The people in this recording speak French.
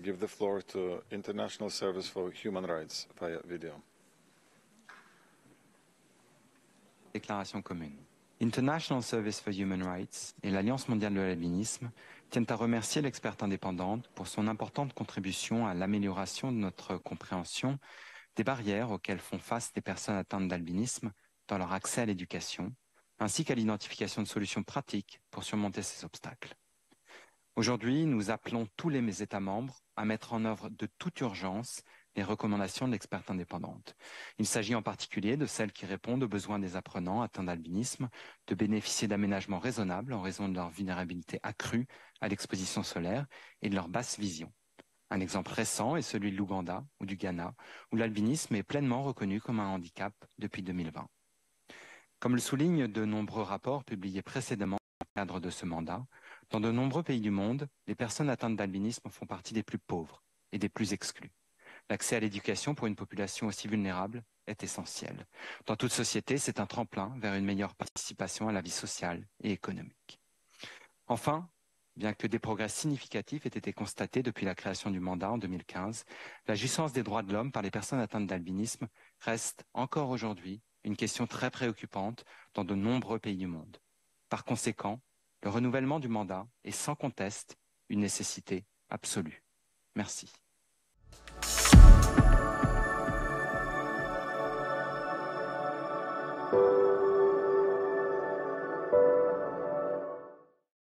give the floor to International Service for Human Rights via video. Déclaration commune. International Service for Human Rights et l'Alliance mondiale de l'albinisme tiennent à remercier l'experte indépendante pour son importante contribution à l'amélioration de notre compréhension des barrières auxquelles font face des personnes atteintes d'albinisme dans leur accès à l'éducation, ainsi qu'à l'identification de solutions pratiques pour surmonter ces obstacles. Aujourd'hui, nous appelons tous les États membres à mettre en œuvre de toute urgence les recommandations de l'experte indépendante. Il s'agit en particulier de celles qui répondent aux besoins des apprenants atteints d'albinisme de bénéficier d'aménagements raisonnables en raison de leur vulnérabilité accrue à l'exposition solaire et de leur basse vision. Un exemple récent est celui de l'Ouganda ou du Ghana, où l'albinisme est pleinement reconnu comme un handicap depuis 2020. Comme le soulignent de nombreux rapports publiés précédemment dans le cadre de ce mandat, dans de nombreux pays du monde, les personnes atteintes d'albinisme font partie des plus pauvres et des plus exclues. L'accès à l'éducation pour une population aussi vulnérable est essentiel. Dans toute société, c'est un tremplin vers une meilleure participation à la vie sociale et économique. Enfin, bien que des progrès significatifs aient été constatés depuis la création du mandat en 2015, la jouissance des droits de l'homme par les personnes atteintes d'albinisme reste encore aujourd'hui une question très préoccupante dans de nombreux pays du monde. Par conséquent, le renouvellement du mandat est sans conteste une nécessité absolue. Merci.